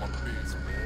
my peace, man.